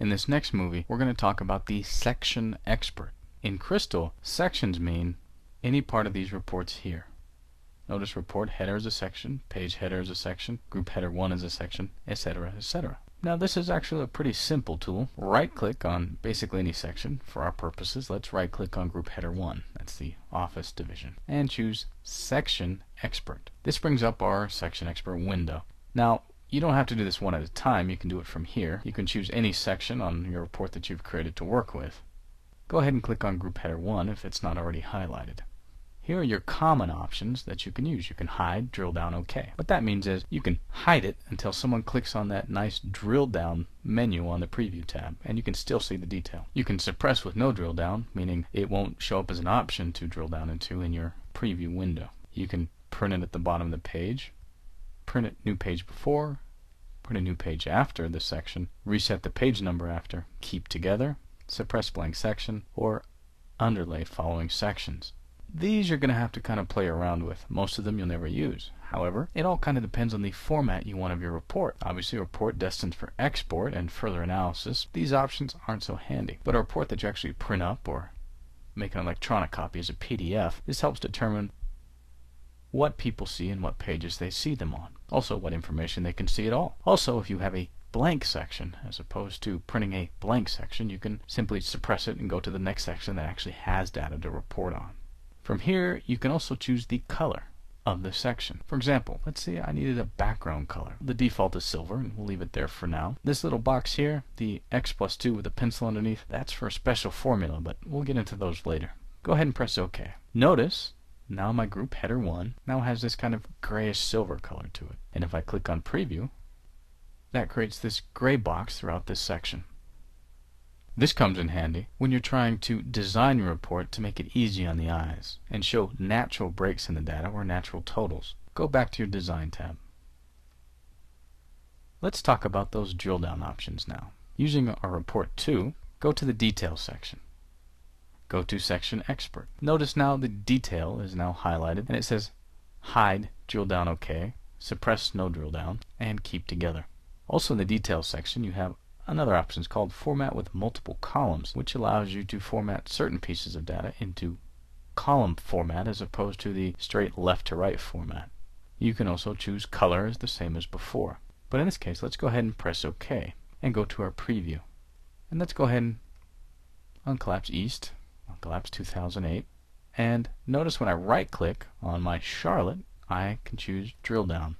In this next movie, we're going to talk about the section expert. In Crystal, sections mean any part of these reports here. Notice report header is a section, page header is a section, group header 1 is a section, etc., etc. Now this is actually a pretty simple tool. Right click on basically any section. For our purposes, let's right click on group header 1. That's the office division. And choose section expert. This brings up our section expert window. Now you don't have to do this one at a time. You can do it from here. You can choose any section on your report that you've created to work with. Go ahead and click on group header 1 if it's not already highlighted. Here are your common options that you can use. You can hide, drill down, OK. What that means is you can hide it until someone clicks on that nice drill down menu on the preview tab and you can still see the detail. You can suppress with no drill down, meaning it won't show up as an option to drill down into in your preview window. You can print it at the bottom of the page, print a new page before, print a new page after this section, reset the page number after, keep together, suppress blank section, or underlay following sections. These you're going to have to kind of play around with. Most of them you'll never use. However, it all kind of depends on the format you want of your report. Obviously, a report destined for export and further analysis, these options aren't so handy. But a report that you actually print up or make an electronic copy as a PDF, this helps determine what people see and what pages they see them on. Also, what information they can see at all. Also, if you have a blank section as opposed to printing a blank section, you can simply suppress it and go to the next section that actually has data to report on. From here, you can also choose the color of the section. For example, let's say I needed a background color. The default is silver, and we'll leave it there for now. This little box here, the X plus 2 with a pencil underneath, that's for a special formula, but we'll get into those later. Go ahead and press OK. Notice, now my group header 1 now has this kind of grayish silver color to it. And if I click on preview, that creates this gray box throughout this section. This comes in handy when you're trying to design your report to make it easy on the eyes and show natural breaks in the data or natural totals. Go back to your Design tab. Let's talk about those drill down options now. Using our report 2, go to the Details section. Go to Section Expert. Notice now the detail is now highlighted and it says Hide, Drill Down OK, Suppress No Drill Down, and Keep Together. Also in the Details section you have Another option is called Format with Multiple Columns, which allows you to format certain pieces of data into column format as opposed to the straight left to right format. You can also choose color as the same as before. But in this case, let's go ahead and press OK and go to our preview. And let's go ahead and uncollapse East, uncollapse 2008. And notice when I right click on my Charlotte, I can choose drill down.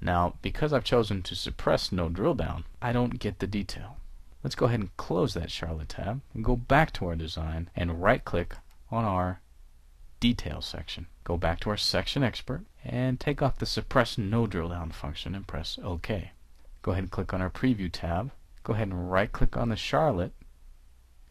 Now, because I've chosen to suppress no drill down, I don't get the detail. Let's go ahead and close that Charlotte tab and go back to our design and right click on our details section. Go back to our section expert and take off the suppress no drill down function and press OK. Go ahead and click on our preview tab. Go ahead and right click on the Charlotte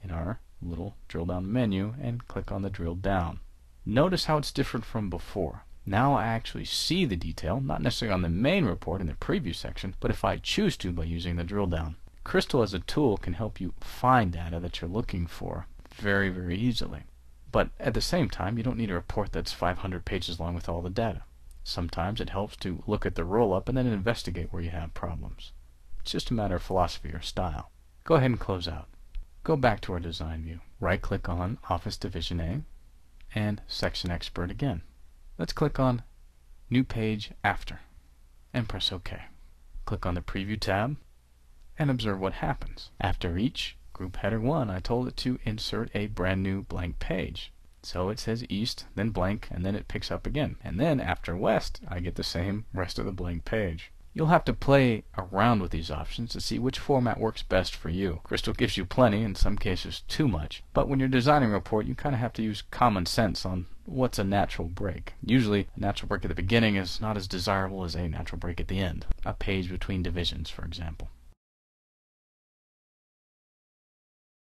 in our little drill down menu and click on the drill down. Notice how it's different from before. Now I actually see the detail, not necessarily on the main report in the preview section, but if I choose to by using the drill down. Crystal as a tool can help you find data that you're looking for very, very easily. But at the same time, you don't need a report that's 500 pages long with all the data. Sometimes it helps to look at the roll-up and then investigate where you have problems. It's just a matter of philosophy or style. Go ahead and close out. Go back to our design view. Right-click on Office Division A and Section Expert again. Let's click on New Page After and press OK. Click on the Preview tab and observe what happens. After each group header 1 I told it to insert a brand new blank page. So it says East, then blank, and then it picks up again. And then after West I get the same rest of the blank page. You'll have to play around with these options to see which format works best for you. Crystal gives you plenty, in some cases too much, but when you're designing a report you kind of have to use common sense on what's a natural break. Usually a natural break at the beginning is not as desirable as a natural break at the end. A page between divisions, for example.